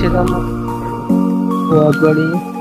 知道吗？我隔离。